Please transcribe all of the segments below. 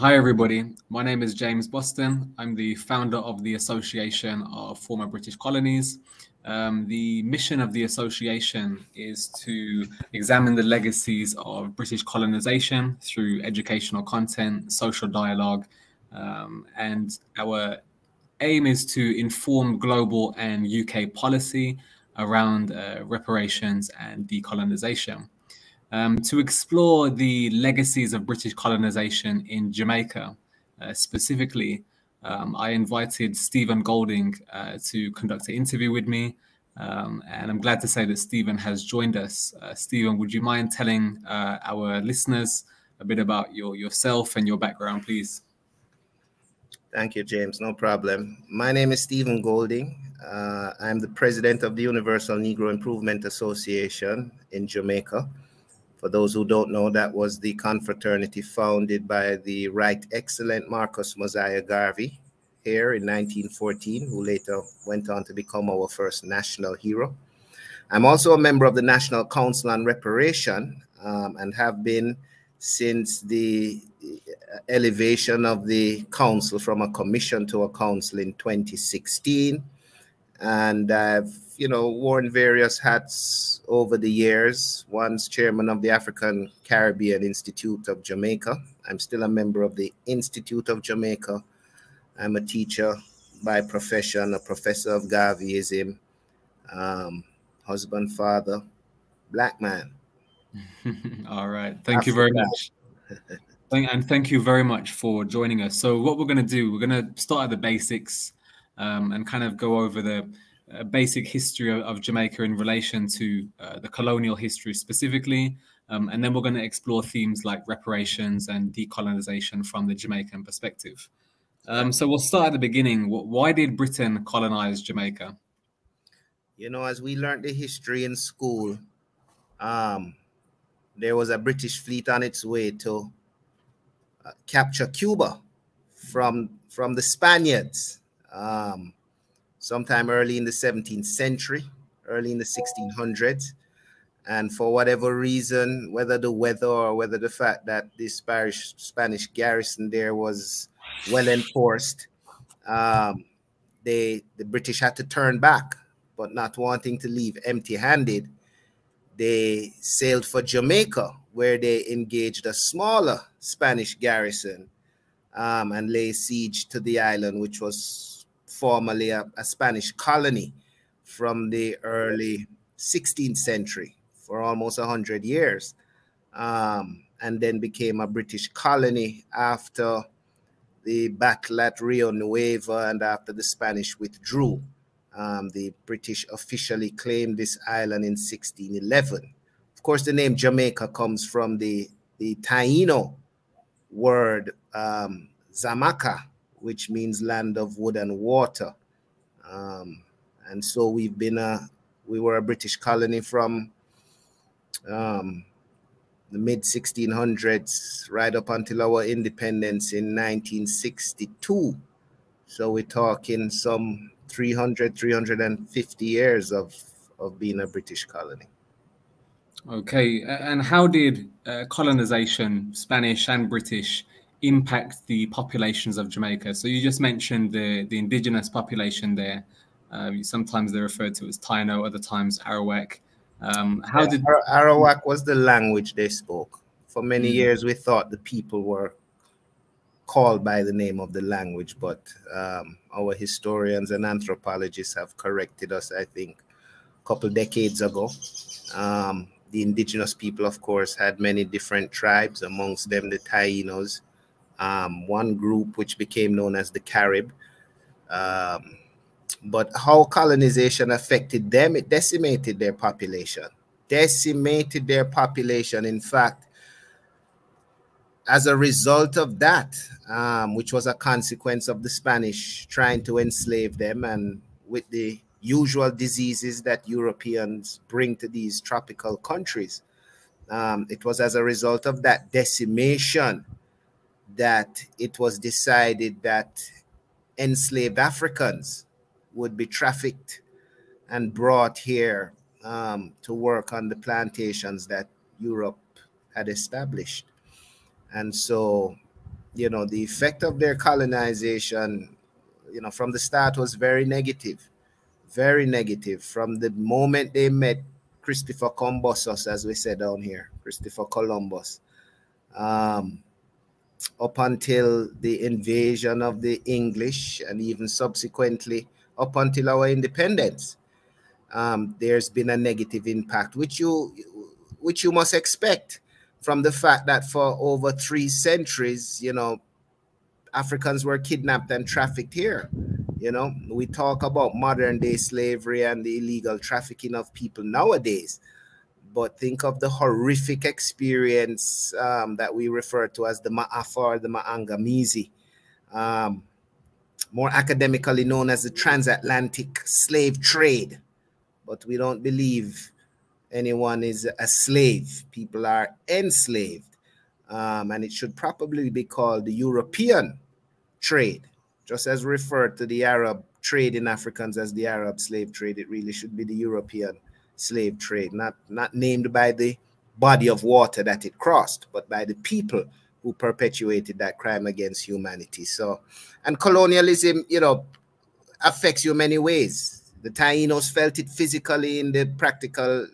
Hi, everybody. My name is James Boston. I'm the founder of the Association of Former British Colonies. Um, the mission of the association is to examine the legacies of British colonization through educational content, social dialogue, um, and our aim is to inform global and UK policy around uh, reparations and decolonization. Um, to explore the legacies of British colonization in Jamaica, uh, specifically, um, I invited Steven Golding uh, to conduct an interview with me. Um, and I'm glad to say that Steven has joined us. Uh, Steven, would you mind telling uh, our listeners a bit about your yourself and your background, please? Thank you, James. No problem. My name is Steven Golding. Uh, I'm the president of the Universal Negro Improvement Association in Jamaica. For those who don't know, that was the confraternity founded by the Right Excellent Marcus Mosiah Garvey here in 1914, who later went on to become our first national hero. I'm also a member of the National Council on Reparation um, and have been since the elevation of the council from a commission to a council in 2016. And I've, you know, worn various hats over the years. Once chairman of the African Caribbean Institute of Jamaica. I'm still a member of the Institute of Jamaica. I'm a teacher by profession, a professor of Garveyism, um, husband, father, black man. All right. Thank you very much. and thank you very much for joining us. So, what we're going to do, we're going to start at the basics um, and kind of go over the uh, basic history of, of, Jamaica in relation to uh, the colonial history specifically. Um, and then we're going to explore themes like reparations and decolonization from the Jamaican perspective. Um, so, we'll start at the beginning. Why did Britain colonize Jamaica? You know, as we learned the history in school, um, there was a British fleet on its way to uh, capture Cuba from from the Spaniards um, sometime early in the 17th century, early in the 1600s. And for whatever reason, whether the weather or whether the fact that this Spanish Spanish garrison there was well enforced, um, they the British had to turn back, but not wanting to leave empty-handed, they sailed for Jamaica, where they engaged a smaller Spanish garrison um, and lay siege to the island, which was formerly a, a Spanish colony from the early 16th century for almost 100 years, um, and then became a British colony after the battle at Rio Nuevo and after the Spanish withdrew. Um, the British officially claimed this island in 1611. Of course, the name Jamaica comes from the, the Taino word um, which means land of wood and water. Um, and so we've been a, we were a British colony from um, the mid 1600s right up until our independence in 1962. So we're talking some 300, 350 years of, of being a British colony. Okay, and how did uh, colonization, Spanish and British, impact the populations of Jamaica? So you just mentioned the, the indigenous population there. Uh, sometimes they're referred to as Taino, other times Arawak. Um, how yeah, did Arawak was the language they spoke? For many mm years, we thought the people were called by the name of the language, but um, our historians and anthropologists have corrected us, I think, a couple decades ago. Um, the indigenous people, of course, had many different tribes, amongst them the Tainos, um, one group which became known as the Carib. Um, but how colonization affected them, it decimated their population, decimated their population. In fact, as a result of that, um, which was a consequence of the Spanish trying to enslave them and with the usual diseases that Europeans bring to these tropical countries. Um, it was as a result of that decimation that it was decided that enslaved Africans would be trafficked and brought here um, to work on the plantations that Europe had established. And so you know, the effect of their colonization, you know, from the start was very negative, very negative. From the moment they met Christopher Columbus, as we said down here, Christopher Columbus, um, up until the invasion of the English and even subsequently up until our independence. Um, there's been a negative impact, which you which you must expect from the fact that for over three centuries, you know, Africans were kidnapped and trafficked here. You know, we talk about modern day slavery and the illegal trafficking of people nowadays, but think of the horrific experience um, that we refer to as the Ma'afa the Maangamizi, um, more academically known as the transatlantic slave trade. But we don't believe anyone is a slave. People are enslaved. Um, and it should probably be called the European trade, just as referred to the Arab trade in Africans as the Arab slave trade. It really should be the European slave trade, not, not named by the body of water that it crossed, but by the people who perpetuated that crime against humanity. So, and colonialism, you know, affects you many ways. The Tainos felt it physically in the practical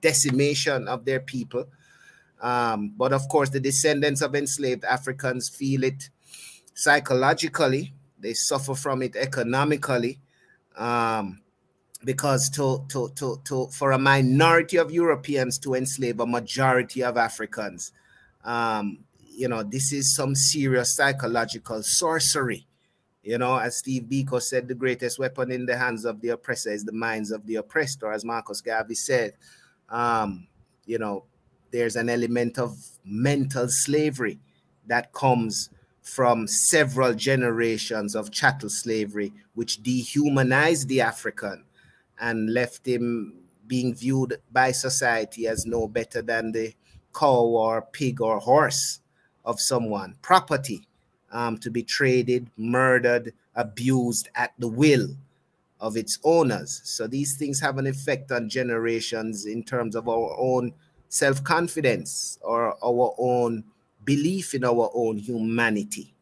decimation of their people. Um, but of course, the descendants of enslaved Africans feel it psychologically, they suffer from it economically. Um, because to, to, to, to, for a minority of Europeans to enslave a majority of Africans, um, you know, this is some serious psychological sorcery. You know, as Steve Biko said, the greatest weapon in the hands of the oppressor is the minds of the oppressed, or as Marcus Garvey said, um, you know, there's an element of mental slavery that comes from several generations of chattel slavery, which dehumanized the African and left him being viewed by society as no better than the cow or pig or horse of someone, property um, to be traded, murdered, abused at the will of its owners. So these things have an effect on generations in terms of our own self-confidence or our own belief in our own humanity.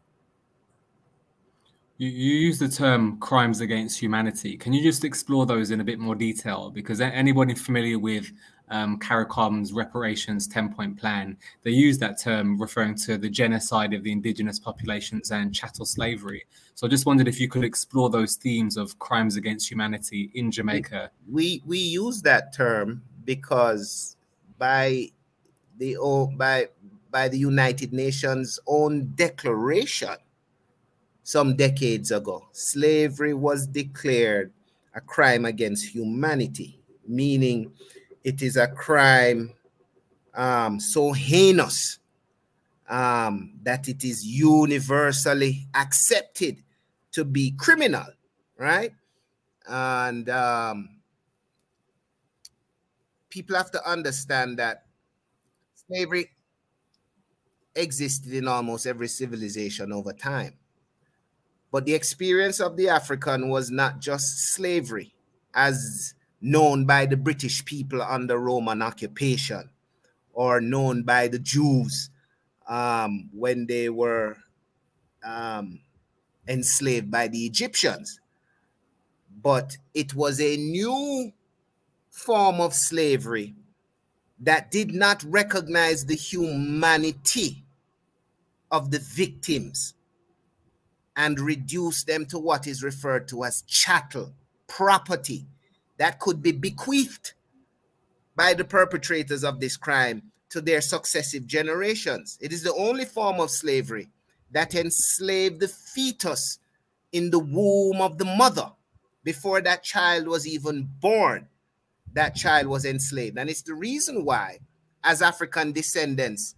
You, you use the term crimes against humanity. Can you just explore those in a bit more detail? Because anybody familiar with um, CARICOM's reparations 10 point plan, they use that term referring to the genocide of the indigenous populations and chattel slavery. So I just wondered if you could explore those themes of crimes against humanity in Jamaica. We we use that term because by the by by the United Nations own declaration some decades ago, slavery was declared a crime against humanity, meaning it is a crime um, so heinous um, that it is universally accepted to be criminal, right? And um, people have to understand that slavery existed in almost every civilization over time. But the experience of the African was not just slavery, as known by the British people under Roman occupation or known by the Jews um, when they were um, enslaved by the Egyptians. But it was a new form of slavery that did not recognize the humanity of the victims and reduce them to what is referred to as chattel property that could be bequeathed by the perpetrators of this crime to their successive generations. It is the only form of slavery that enslaved the fetus in the womb of the mother before that child was even born. That child was enslaved. And it's the reason why, as African descendants,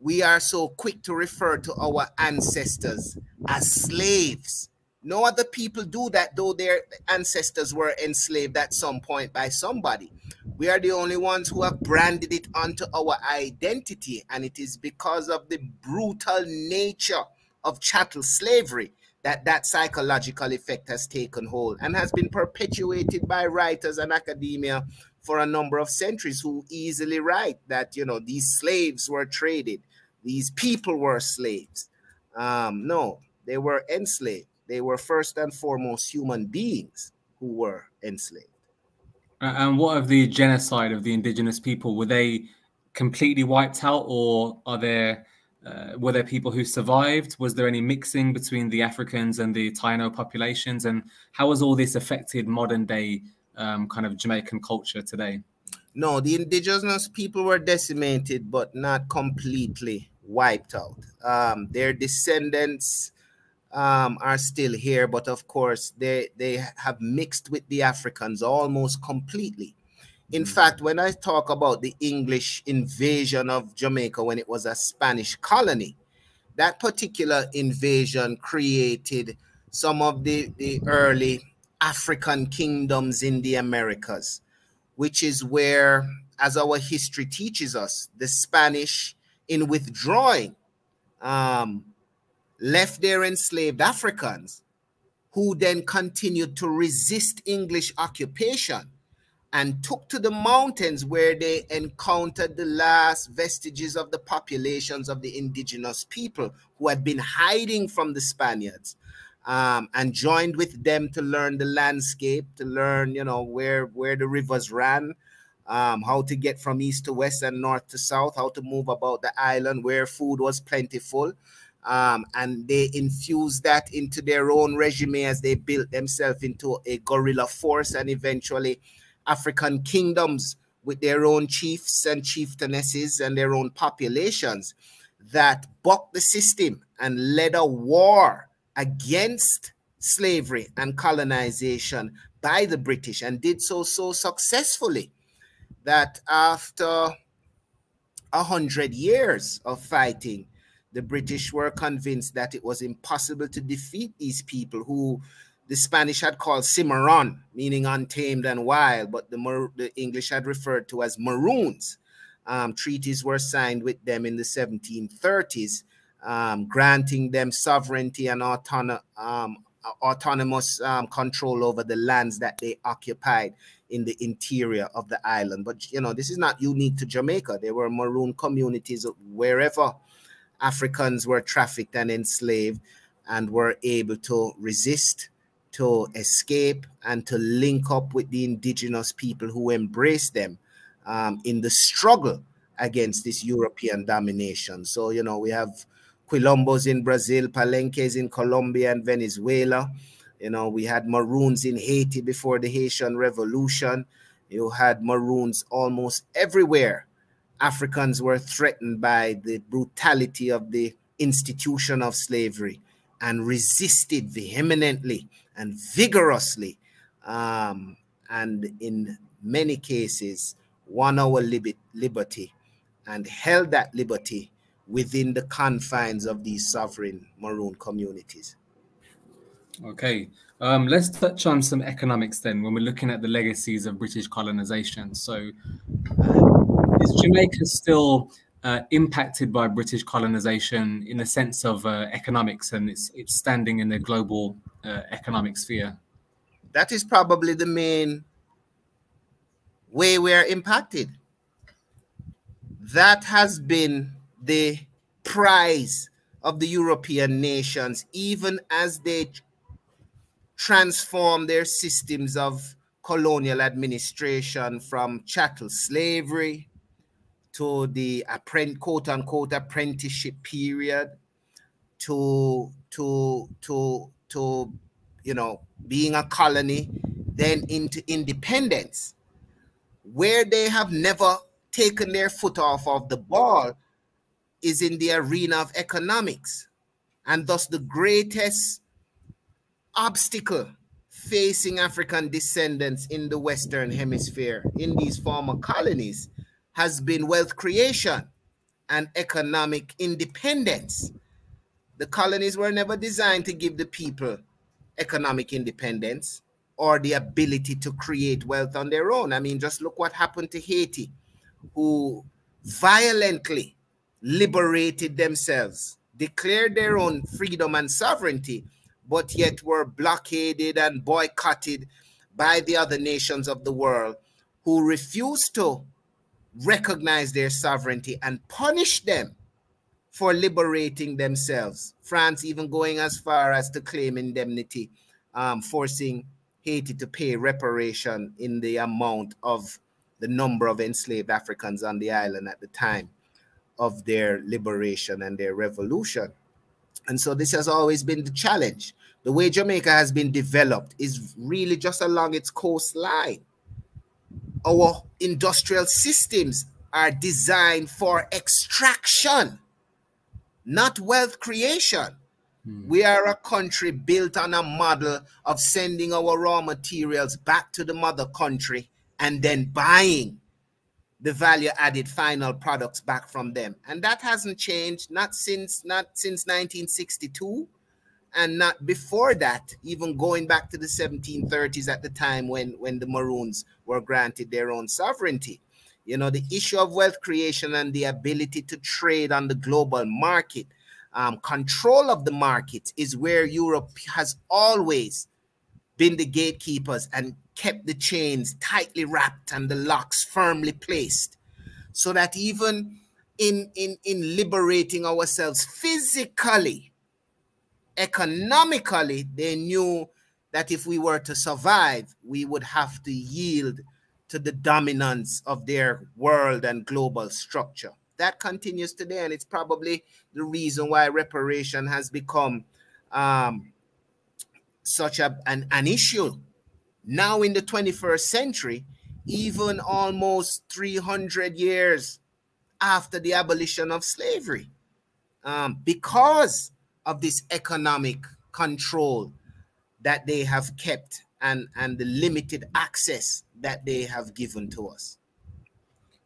we are so quick to refer to our ancestors as slaves no other people do that, though their ancestors were enslaved at some point by somebody. We are the only ones who have branded it onto our identity, and it is because of the brutal nature of chattel slavery that that psychological effect has taken hold and has been perpetuated by writers and academia for a number of centuries who easily write that you know these slaves were traded these people were slaves. Um, no, they were enslaved. They were first and foremost human beings who were enslaved. And what of the genocide of the indigenous people? Were they completely wiped out, or are there uh, were there people who survived? Was there any mixing between the Africans and the Taino populations? And how has all this affected modern day um, kind of Jamaican culture today? No, the indigenous people were decimated, but not completely wiped out. Um, their descendants um, are still here, but of course they they have mixed with the Africans almost completely. In mm. fact, when I talk about the English invasion of Jamaica when it was a Spanish colony, that particular invasion created some of the, the early African kingdoms in the Americas, which is where, as our history teaches us, the Spanish, in withdrawing, um, left their enslaved Africans, who then continued to resist English occupation and took to the mountains where they encountered the last vestiges of the populations of the indigenous people who had been hiding from the Spaniards um, and joined with them to learn the landscape, to learn, you know, where, where the rivers ran, um, how to get from east to west and north to south, how to move about the island where food was plentiful. Um, and they infused that into their own regime as they built themselves into a guerrilla force and eventually African kingdoms with their own chiefs and chieftainesses and their own populations that bucked the system and led a war against slavery and colonization by the British and did so so successfully that after a hundred years of fighting, the British were convinced that it was impossible to defeat these people who the Spanish had called Cimarron, meaning untamed and wild, but the, the English had referred to as Maroons. Um, treaties were signed with them in the 1730s, um, granting them sovereignty and autono um, autonomous um, control over the lands that they occupied in the interior of the island. But, you know, this is not unique to Jamaica. There were Maroon communities wherever Africans were trafficked and enslaved and were able to resist to escape and to link up with the indigenous people who embraced them um, in the struggle against this European domination. So, you know, we have Quilombos in Brazil, Palenques in Colombia and Venezuela. You know, we had Maroons in Haiti before the Haitian Revolution. You had Maroons almost everywhere. Africans were threatened by the brutality of the institution of slavery and resisted vehemently and vigorously, um, and in many cases, won our liberty and held that liberty within the confines of these sovereign maroon communities. Okay, um, let's touch on some economics then when we're looking at the legacies of British colonization. So, is Jamaica still uh, impacted by British colonization in the sense of uh, economics and its, its standing in the global uh, economic sphere? That is probably the main way we're impacted. That has been the prize of the European nations, even as they transform their systems of colonial administration from chattel slavery to the quote unquote apprenticeship period to to to to you know being a colony then into independence where they have never taken their foot off of the ball is in the arena of economics. And thus the greatest obstacle facing african descendants in the western hemisphere in these former colonies has been wealth creation and economic independence. The colonies were never designed to give the people economic independence or the ability to create wealth on their own. I mean, just look what happened to Haiti, who violently liberated themselves, declared their own freedom and sovereignty, but yet were blockaded and boycotted by the other nations of the world who refused to recognize their sovereignty and punish them for liberating themselves. France even going as far as to claim indemnity, um, forcing Haiti to pay reparation in the amount of the number of enslaved Africans on the island at the time of their liberation and their revolution. And so this has always been the challenge. The way Jamaica has been developed is really just along its coastline. Our industrial systems are designed for extraction, not wealth creation. Hmm. We are a country built on a model of sending our raw materials back to the mother country and then buying the value added final products back from them and that hasn't changed not since not since 1962 and not before that even going back to the 1730s at the time when when the maroons were granted their own sovereignty. You know the issue of wealth creation and the ability to trade on the global market um, control of the market is where europe has always been the gatekeepers and kept the chains tightly wrapped and the locks firmly placed so that even in in in liberating ourselves physically economically they knew that if we were to survive we would have to yield to the dominance of their world and global structure. That continues today and it's probably the reason why reparation has become um, such a, an, an issue. Now in the 21st century, even almost 300 years after the abolition of slavery, um, because of this economic control that they have kept and, and the limited access that they have given to us.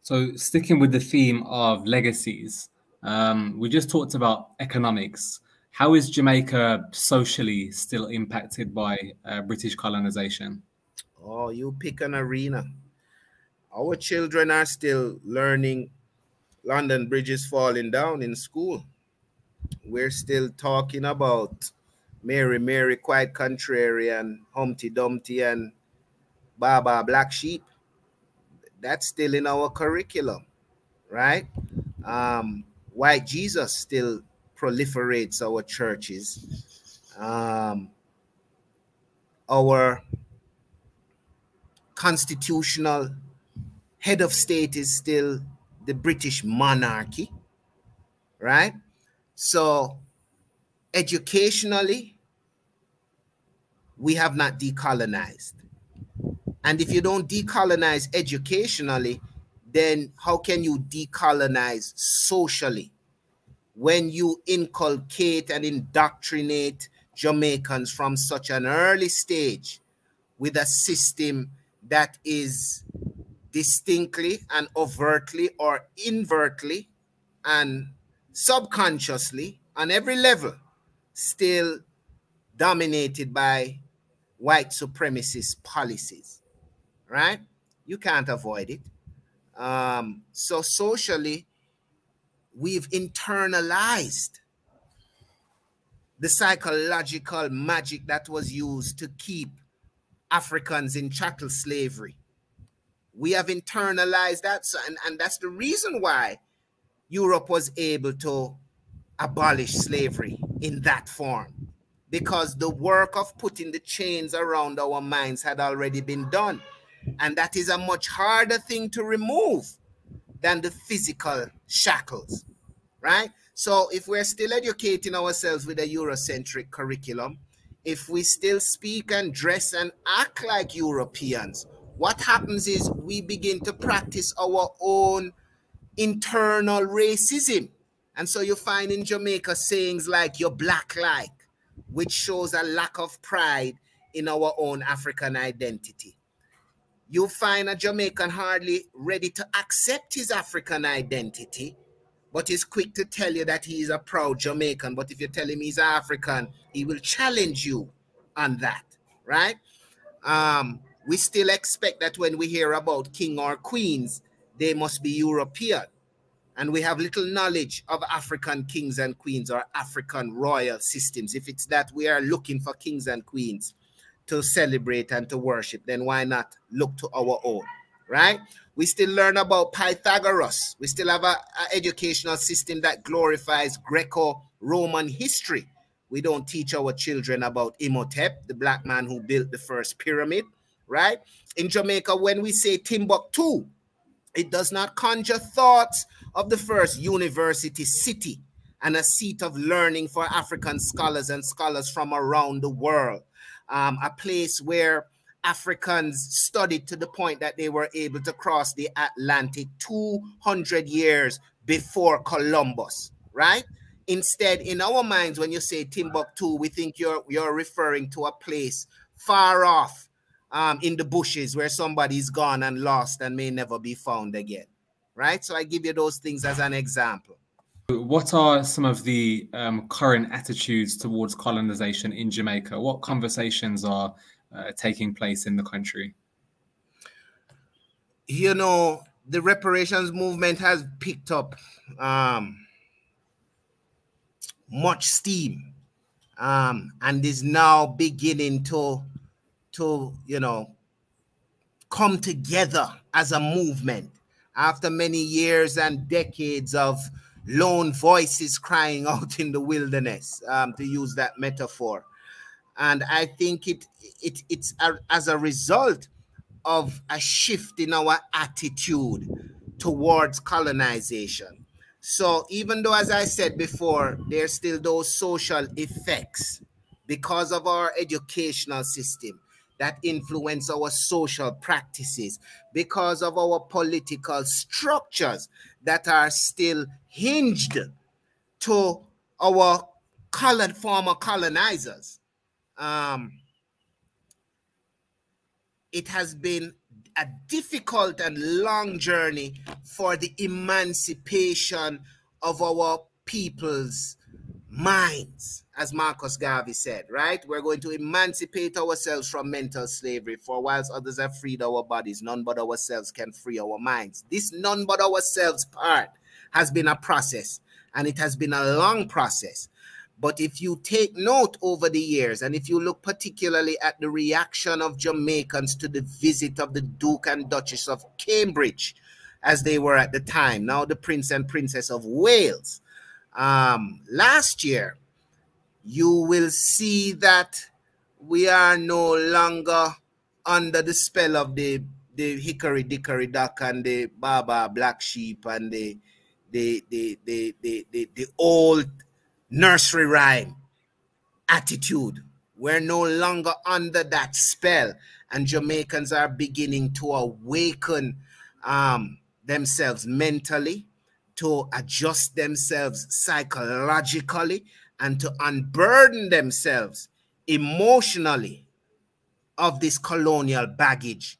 So, sticking with the theme of legacies, um, we just talked about economics. How is Jamaica socially still impacted by uh, British colonization? Oh, you pick an arena. Our children are still learning London Bridges falling down in school. We're still talking about Mary, Mary, quite contrary, and Humpty Dumpty and Baba Black Sheep. That's still in our curriculum, right? Um, white Jesus still proliferates our churches. Um, our constitutional head of state is still the British monarchy, right? So, educationally, we have not decolonized. And if you don't decolonize educationally, then how can you decolonize socially? when you inculcate and indoctrinate Jamaicans from such an early stage with a system that is distinctly and overtly or invertly and subconsciously on every level still dominated by white supremacist policies, right? You can't avoid it. Um, so socially, we've internalized the psychological magic that was used to keep Africans in chattel slavery. We have internalized that, so, and, and that's the reason why Europe was able to abolish slavery in that form because the work of putting the chains around our minds had already been done. And that is a much harder thing to remove than the physical shackles, right? So if we're still educating ourselves with a Eurocentric curriculum, if we still speak and dress and act like Europeans, what happens is we begin to practice our own internal racism. And so you find in Jamaica sayings like you're black like, which shows a lack of pride in our own African identity you find a Jamaican hardly ready to accept his African identity, but is quick to tell you that he is a proud Jamaican. But if you tell him he's African, he will challenge you on that, right? Um, we still expect that when we hear about king or queens, they must be European. And we have little knowledge of African kings and queens or African royal systems. If it's that we are looking for kings and queens, to celebrate and to worship, then why not look to our own, right? We still learn about Pythagoras. We still have an educational system that glorifies Greco-Roman history. We don't teach our children about Imhotep, the black man who built the first pyramid, right? In Jamaica, when we say Timbuktu, it does not conjure thoughts of the first university city and a seat of learning for African scholars and scholars from around the world. Um, a place where Africans studied to the point that they were able to cross the Atlantic 200 years before Columbus, right? Instead, in our minds, when you say Timbuktu, we think you're you're referring to a place far off um, in the bushes where somebody's gone and lost and may never be found again, right? So I give you those things as an example. What are some of the um, current attitudes towards colonization in Jamaica? What conversations are uh, taking place in the country? You know, the reparations movement has picked up um, much steam um, and is now beginning to, to you know, come together as a movement after many years and decades of lone voices crying out in the wilderness, um, to use that metaphor. And I think it, it it's a, as a result of a shift in our attitude towards colonization. So even though, as I said before, there's still those social effects because of our educational system that influence our social practices, because of our political structures that are still hinged to our colored former colonizers. Um, it has been a difficult and long journey for the emancipation of our people's minds, as Marcus Garvey said, right? We're going to emancipate ourselves from mental slavery, for whilst others have freed our bodies, none but ourselves can free our minds. This none but ourselves part has been a process, and it has been a long process. But if you take note over the years, and if you look particularly at the reaction of Jamaicans to the visit of the Duke and Duchess of Cambridge, as they were at the time, now the Prince and Princess of Wales, um, last year, you will see that we are no longer under the spell of the the hickory dickory duck and the baba black sheep and the the the the the, the, the old nursery rhyme attitude. We're no longer under that spell, and Jamaicans are beginning to awaken um, themselves mentally, to adjust themselves psychologically, and to unburden themselves emotionally of this colonial baggage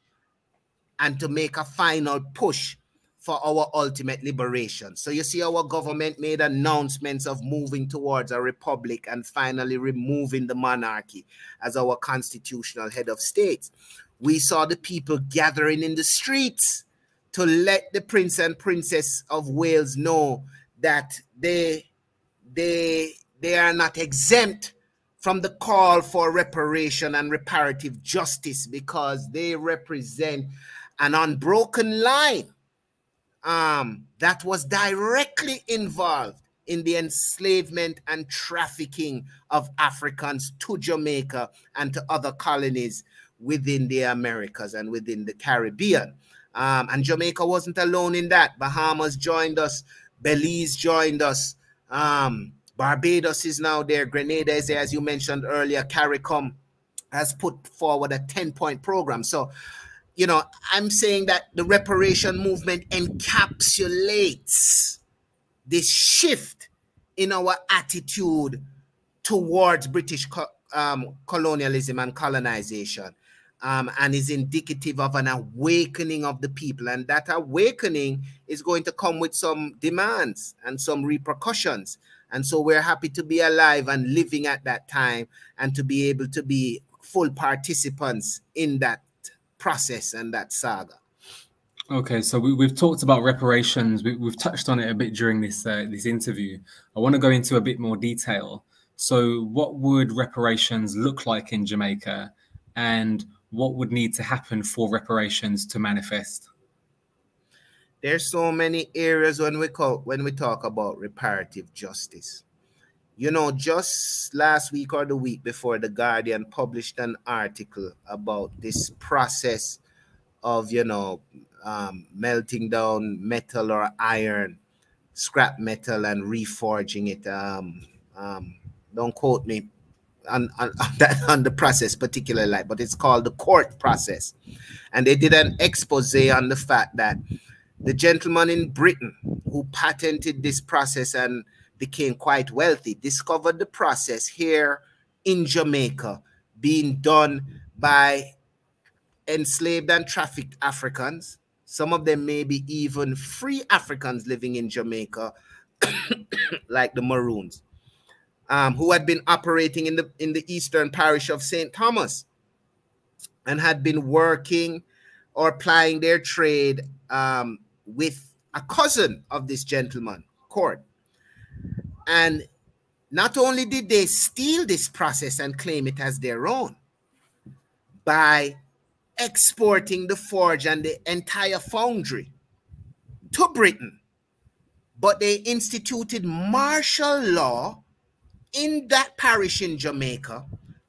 and to make a final push for our ultimate liberation. So you see, our government made announcements of moving towards a republic and finally removing the monarchy as our constitutional head of state. We saw the people gathering in the streets to let the prince and princess of Wales know that they they they are not exempt from the call for reparation and reparative justice because they represent an unbroken line um, that was directly involved in the enslavement and trafficking of Africans to Jamaica and to other colonies within the Americas and within the Caribbean. Um, and Jamaica wasn't alone in that. Bahamas joined us, Belize joined us, um, Barbados is now there, Grenada is there, as you mentioned earlier, CARICOM has put forward a 10 point program. So you know, I'm saying that the reparation movement encapsulates this shift in our attitude towards British co um, colonialism and colonization. Um, and is indicative of an awakening of the people. And that awakening is going to come with some demands and some repercussions. And so we're happy to be alive and living at that time and to be able to be full participants in that process and that saga. Okay, so we, have talked about reparations. We, have touched on it a bit during this uh, this interview. I want to go into a bit more detail. So, what would reparations look like in Jamaica, and what would need to happen for reparations to manifest? There's so many areas when we call when we talk about reparative justice. You know, just last week or the week before, the Guardian published an article about this process of you know um, melting down metal or iron, scrap metal, and reforging it. Um, um, don't quote me on, on, on, that on the process particularly, but it's called the Cort process. And they did an expose on the fact that the gentleman in Britain who patented this process and became quite wealthy discovered the process here in Jamaica being done by enslaved and trafficked Africans. Some of them may be even free Africans living in Jamaica, like the Maroons um, who had been operating in the in the eastern parish of St. Thomas and had been working or plying their trade um, with a cousin of this gentleman, Cort. And not only did they steal this process and claim it as their own by exporting the forge and the entire foundry to Britain, but they instituted martial law in that parish in Jamaica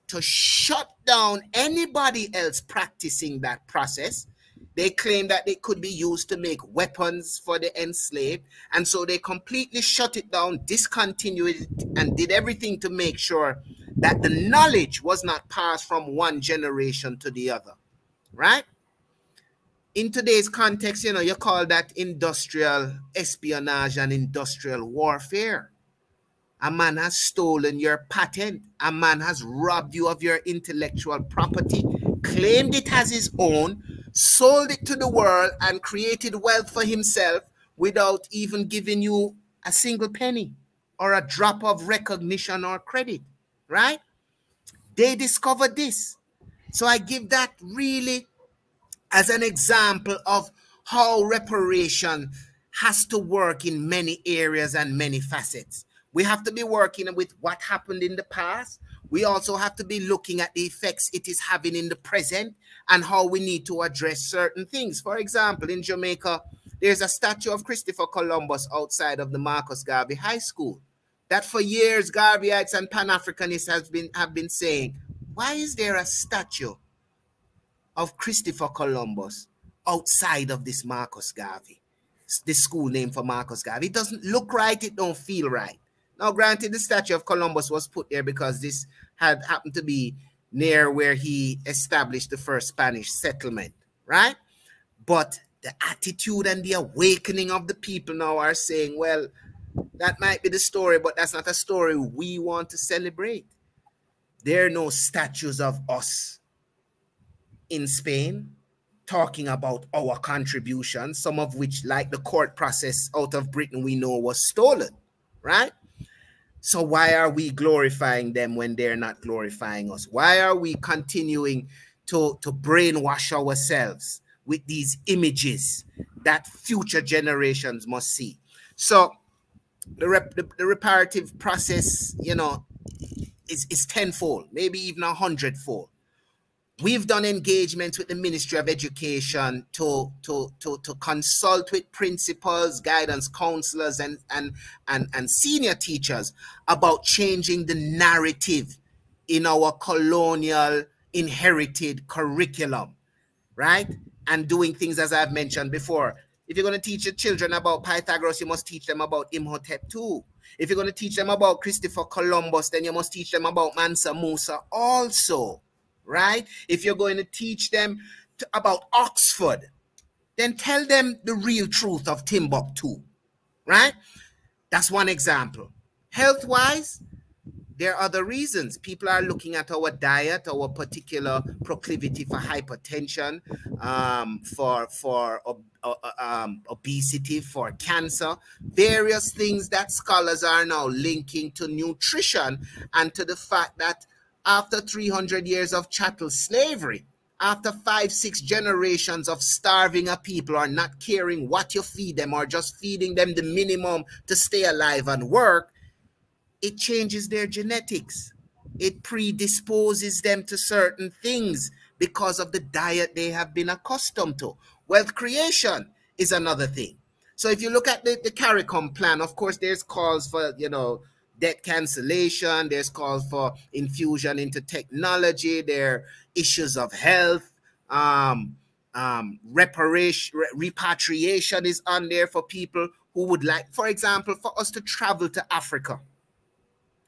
to shut down anybody else practicing that process. They claim that it could be used to make weapons for the enslaved. And so they completely shut it down, discontinued it, and did everything to make sure that the knowledge was not passed from one generation to the other. Right? In today's context, you know, you call that industrial espionage and industrial warfare. A man has stolen your patent. A man has robbed you of your intellectual property, claimed it as his own, sold it to the world, and created wealth for himself without even giving you a single penny or a drop of recognition or credit, right? They discovered this. So I give that really as an example of how reparation has to work in many areas and many facets. We have to be working with what happened in the past. We also have to be looking at the effects it is having in the present and how we need to address certain things. For example, in Jamaica, there's a statue of Christopher Columbus outside of the Marcus Garvey High School. That for years, Garveyites and Pan-Africanists have been, have been saying, why is there a statue of Christopher Columbus outside of this Marcus Garvey? This school name for Marcus Garvey. It doesn't look right. It don't feel right. Now, granted, the statue of Columbus was put there because this had happened to be near where he established the first Spanish settlement, right? But the attitude and the awakening of the people now are saying, well, that might be the story, but that's not a story we want to celebrate. There are no statues of us in Spain talking about our contributions, some of which, like the Cort process out of Britain, we know was stolen, right? So why are we glorifying them when they're not glorifying us? Why are we continuing to, to brainwash ourselves with these images that future generations must see? So the, rep, the, the reparative process, you know, is, is tenfold, maybe even a hundredfold. We've done engagements with the Ministry of Education to, to, to, to consult with principals, guidance counselors, and, and, and, and senior teachers about changing the narrative in our colonial inherited curriculum, right? And doing things as I've mentioned before. If you're going to teach your children about Pythagoras, you must teach them about Imhotep too. If you're going to teach them about Christopher Columbus, then you must teach them about Mansa Musa also right? If you're going to teach them to, about Oxford, then tell them the real truth of Timbuktu, right? That's one example. Health wise, there are other reasons. People are looking at our diet, our particular proclivity for hypertension, um, for for uh, um, obesity, for cancer, various things that scholars are now linking to nutrition and to the fact that after 300 years of chattel slavery, after five, six generations of starving a people or not caring what you feed them or just feeding them the minimum to stay alive and work, it changes their genetics. It predisposes them to certain things because of the diet they have been accustomed to. Wealth creation is another thing. So if you look at the, the CARICOM plan, of course, there's calls for, you know, debt cancellation, there's calls for infusion into technology, there are issues of health, um, um, reparation, re repatriation is on there for people who would like, for example, for us to travel to Africa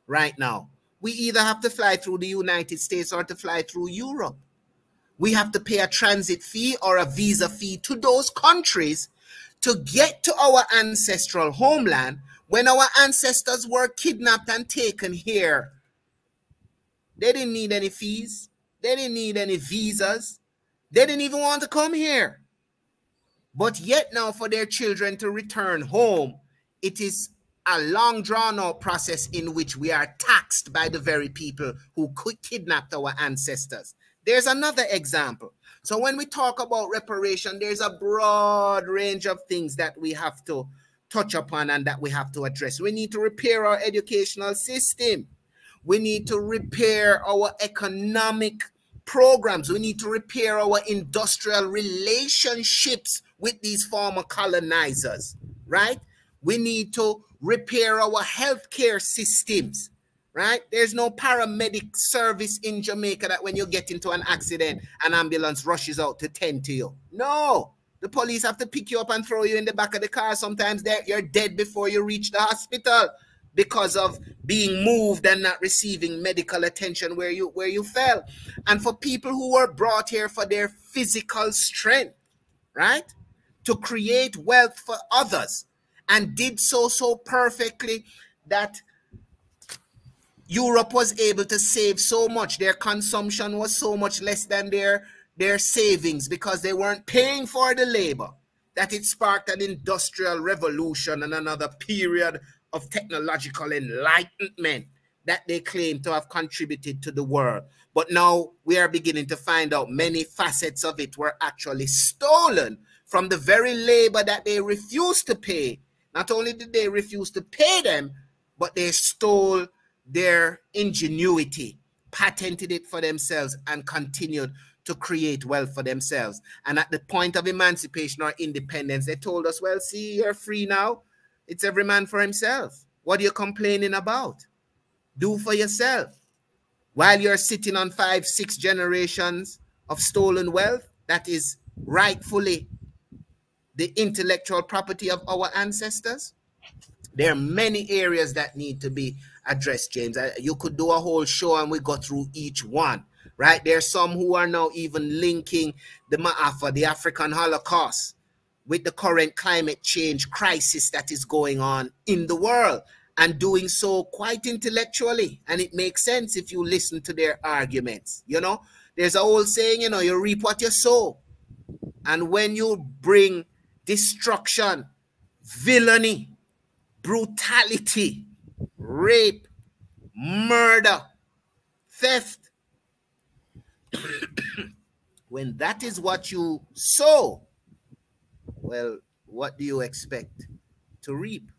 right now. We either have to fly through the United States or to fly through Europe. We have to pay a transit fee or a visa fee to those countries to get to our ancestral homeland when our ancestors were kidnapped and taken here. They didn't need any fees. They didn't need any visas. They didn't even want to come here. But yet now for their children to return home, it is a long drawn out process in which we are taxed by the very people who kidnapped our ancestors. There's another example. So when we talk about reparation, there's a broad range of things that we have to touch upon and that we have to address. We need to repair our educational system. We need to repair our economic programs. We need to repair our industrial relationships with these former colonizers, right? We need to repair our healthcare systems, right? There's no paramedic service in Jamaica that when you get into an accident, an ambulance rushes out to tend to you. No, the police have to pick you up and throw you in the back of the car. Sometimes you're dead before you reach the hospital because of being moved and not receiving medical attention where you where you fell. And for people who were brought here for their physical strength right? To create wealth for others and did so so perfectly that Europe was able to save so much. Their consumption was so much less than their their savings because they weren't paying for the labor that it sparked an industrial revolution and another period of technological enlightenment that they claim to have contributed to the world. But now we are beginning to find out many facets of it were actually stolen from the very labor that they refused to pay. Not only did they refuse to pay them, but they stole their ingenuity, patented it for themselves, and continued to create wealth for themselves. And at the point of emancipation or independence, they told us, well, see, you're free now. It's every man for himself. What are you complaining about? Do for yourself. While you're sitting on five, six generations of stolen wealth, that is rightfully the intellectual property of our ancestors. There are many areas that need to be addressed, James. Uh, you could do a whole show and we go through each one, right? There are some who are now even linking the Ma'afa, uh, the African Holocaust, with the current climate change crisis that is going on in the world and doing so quite intellectually. And it makes sense if you listen to their arguments. You know, there's a old saying, you know, you reap what you sow. And when you bring destruction, villainy, brutality, rape, murder, theft, when that is what you sow, well, what do you expect to reap?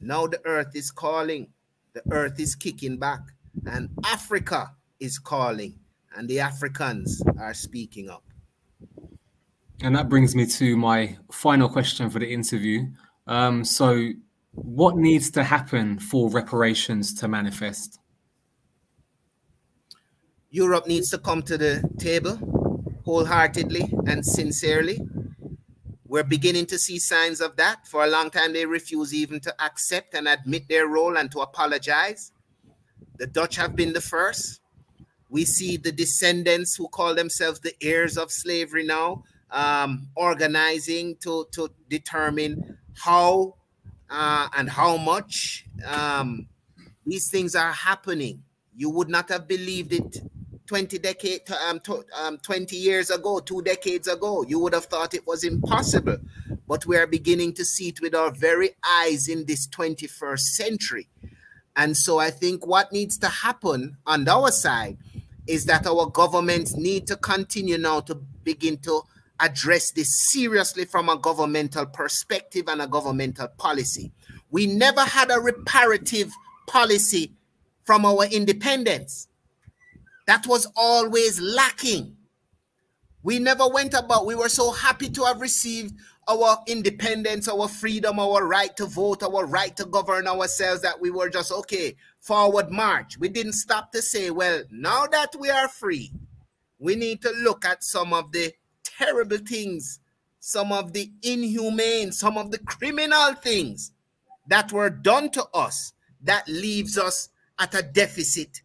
Now the earth is calling, the earth is kicking back, and Africa is calling, and the Africans are speaking up. And that brings me to my final question for the interview. Um, so, what needs to happen for reparations to manifest? Europe needs to come to the table wholeheartedly and sincerely we're beginning to see signs of that. For a long time, they refuse even to accept and admit their role and to apologize. The Dutch have been the first. We see the descendants who call themselves the heirs of slavery now um, organizing to, to determine how uh, and how much um, these things are happening. You would not have believed it 20 decade um, um, 20 years ago two decades ago you would have thought it was impossible. But we are beginning to see it with our very eyes in this 21st century. And so i think what needs to happen on our side is that our governments need to continue now to begin to address this seriously from a governmental perspective and a governmental policy. We never had a reparative policy from our independence that was always lacking. We never went about, we were so happy to have received our independence, our freedom, our right to vote, our right to govern ourselves, that we were just okay, forward march. We didn't stop to say, well, now that we are free, we need to look at some of the terrible things, some of the inhumane, some of the criminal things that were done to us that leaves us at a deficit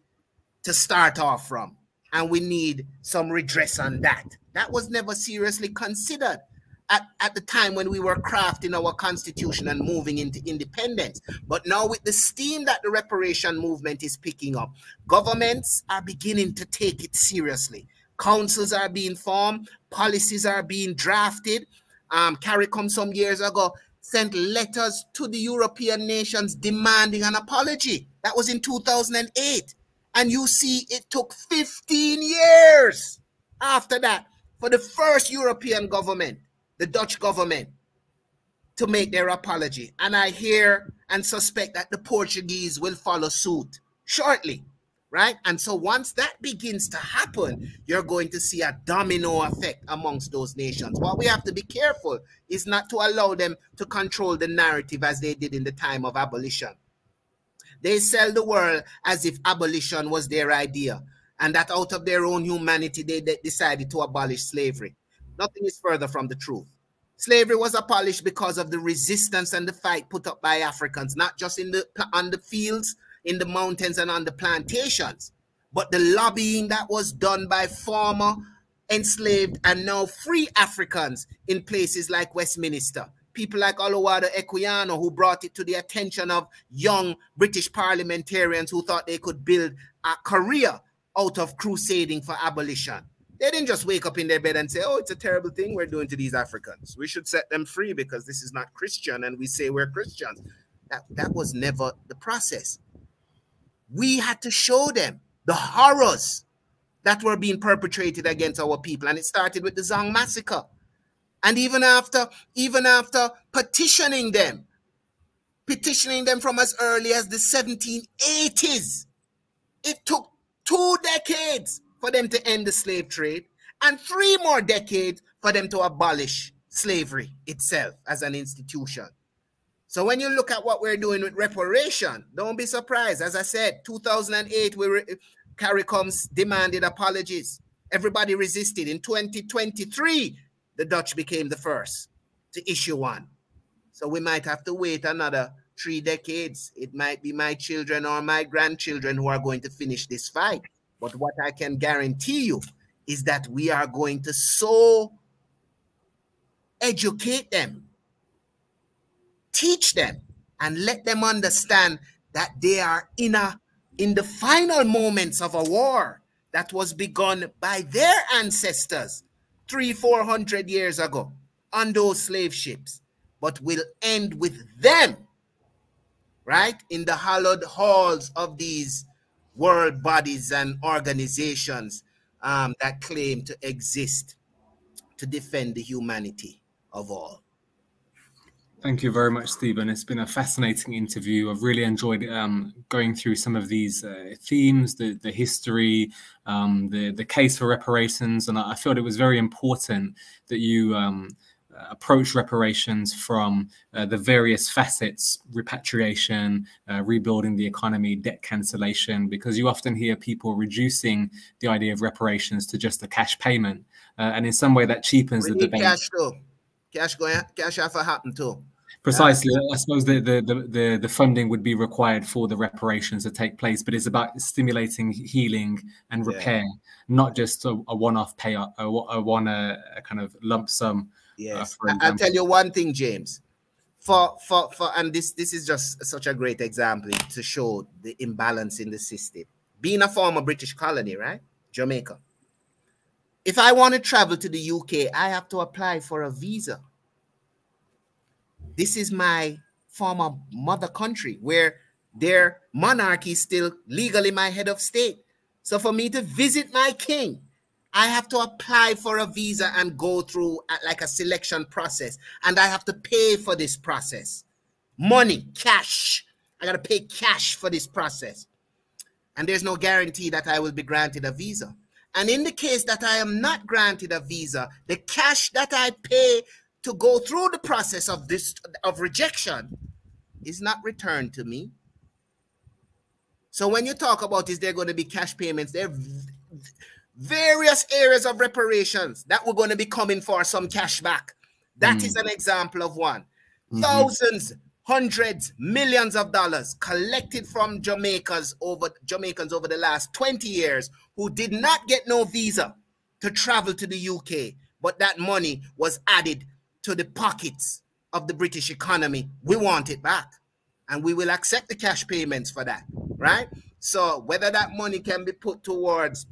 to start off from. And we need some redress on that. That was never seriously considered at, at the time when we were crafting our constitution and moving into independence. But now, with the steam that the reparation movement is picking up, governments are beginning to take it seriously. Councils are being formed, policies are being drafted. Um, CARICOM some years ago sent letters to the European nations demanding an apology. That was in 2008. And you see, it took 15 years after that for the first European government the Dutch government to make their apology. And I hear and suspect that the Portuguese will follow suit shortly, right? And so once that begins to happen, you're going to see a domino effect amongst those nations. What we have to be careful is not to allow them to control the narrative as they did in the time of abolition. They sell the world as if abolition was their idea and that out of their own humanity, they, decided to abolish slavery. Nothing is further from the truth. Slavery was abolished because of the resistance and the fight put up by Africans, not just in the on the fields, in the mountains, and on the plantations, but the lobbying that was done by former enslaved and now free Africans in places like Westminster. People like Olaudah Equiano, who brought it to the attention of young British parliamentarians who thought they could build a career out of crusading for abolition. They didn't just wake up in their bed and say, oh, it's a terrible thing we're doing to these Africans. We should set them free because this is not Christian and we say we're Christians. That, that was never the process. We had to show them the horrors that were being perpetrated against our people. And it started with the Zong massacre. And even after, even after petitioning them, petitioning them from as early as the 1780s, it took two decades for them to end the slave trade and three more decades for them to abolish slavery itself as an institution. So when you look at what we're doing with reparation, don't be surprised. As I said, 2008, we CARICOM's demanded apologies. Everybody resisted. In 2023, the Dutch became the first to issue one. So we might have to wait another three decades. It might be my children or my grandchildren who are going to finish this fight. But what I can guarantee you is that we are going to so educate them, teach them, and let them understand that they are in a in the final moments of a war that was begun by their ancestors three, four hundred years ago on those slave ships, but will end with them, right, in the hallowed halls of these world bodies and organizations um, that claim to exist to defend the humanity of all. Thank you very much, Steven. It's been a fascinating interview. I've really enjoyed um, going through some of these uh, themes, the, the history, um, the, the case for reparations. And I felt it was very important that you um, approach reparations from uh, the various facets repatriation, uh, rebuilding the economy, debt cancellation, because you often hear people reducing the idea of reparations to just a cash payment. Uh, and in some way that cheapens we the debate. Cash Cash going cash have to happen too. Precisely. I suppose the, the, the, the, funding would be required for the reparations to take place, but it's about stimulating healing and repair, yeah. not just a, a one-off payout, a, a one a, a kind of lump sum Yes, uh, I'll tell you one thing, James. For for for, and this this is just such a great example to show the imbalance in the system. Being a former British colony, right, Jamaica. If I want to travel to the UK, I have to apply for a visa. This is my former mother country where their monarchy is still legally my head of state. So for me to visit my king, I have to apply for a visa and go through uh, like a selection process. And I have to pay for this process. Money, cash. I got to pay cash for this process. And there's no guarantee that I will be granted a visa. And in the case that I am not granted a visa, the cash that I pay to go through the process of this of rejection is not returned to me. So when you talk about is there going to be cash payments, there various areas of reparations that we're going to be coming for some cash back. That mm. is an example of one. Mm -hmm. Thousands, hundreds, millions of dollars collected from Jamaicans over Jamaicans over the last 20 years who did not get no visa to travel to the UK, but that money was added to the pockets of the British economy. We want it back. And we will accept the cash payments for that, right? So whether that money can be put towards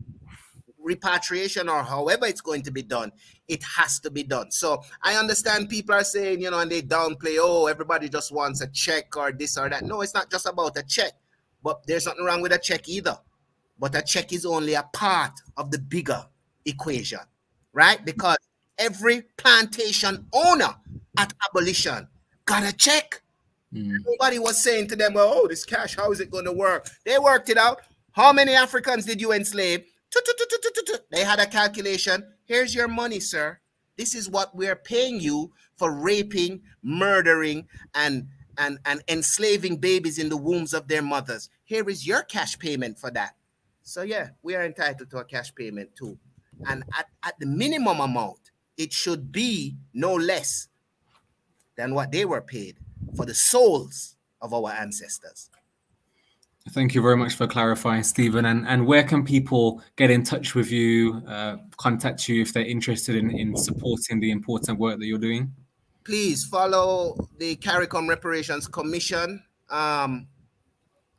repatriation or however it's going to be done, it has to be done. So I understand people are saying, you know, and they downplay, oh, everybody just wants a check or this or that. No, it's not just about a check, but there's nothing wrong with a check either. But a check is only a part of the bigger equation, right? Because every plantation owner at abolition got a check. Mm. Nobody was saying to them, well, oh, this cash, how is it going to work? They worked it out. How many Africans did you enslave? They had a calculation. Here's your money, sir. This is what we're paying you for raping, murdering, and and and enslaving babies in the wombs of their mothers. Here is your cash payment for that. So yeah, we are entitled to a cash payment too. And at, at the minimum amount, it should be no less than what they were paid for the souls of our ancestors. Thank you very much for clarifying, Steven. And, and where can people get in touch with you, uh, contact you if they're interested in, in supporting the important work that you're doing? Please follow the CARICOM Reparations Commission um,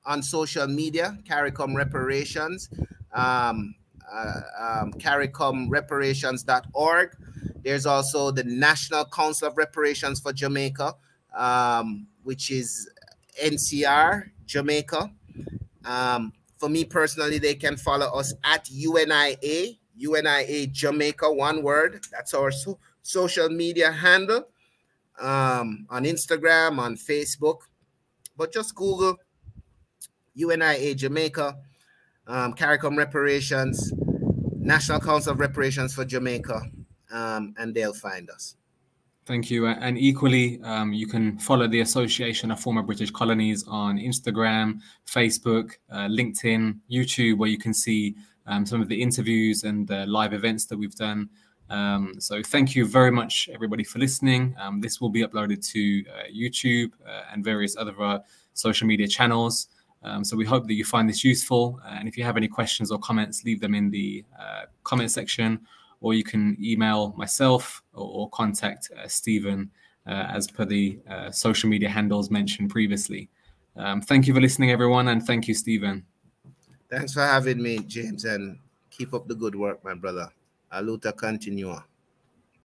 on social media, CARICOM Reparations, um, uh, um, CARICOMReparations.org. There's also the National Council of Reparations for Jamaica, um, which is NCR Jamaica. Um, for me personally, they can follow us at UNIA, UNIA Jamaica, one word. That's our so social media handle um, on Instagram, on Facebook. But just Google UNIA Jamaica, um, CARICOM Reparations, National Council of Reparations for Jamaica, um, and they'll find us. Thank you. And equally, um, you can follow the Association of Former British Colonies on Instagram, Facebook, uh, LinkedIn, YouTube, where you can see um, some of the interviews and the live events that we've done. Um, so thank you very much, everybody, for listening. Um, this will be uploaded to uh, YouTube uh, and various other uh, social media channels. Um, so we hope that you find this useful. And if you have any questions or comments, leave them in the uh, comment section or you can email myself or, or contact uh, Steven uh, as per the uh, social media handles mentioned previously. Um, thank you for listening, everyone, and thank you, Steven. Thanks for having me, James, and keep up the good work, my brother. Aluta continua.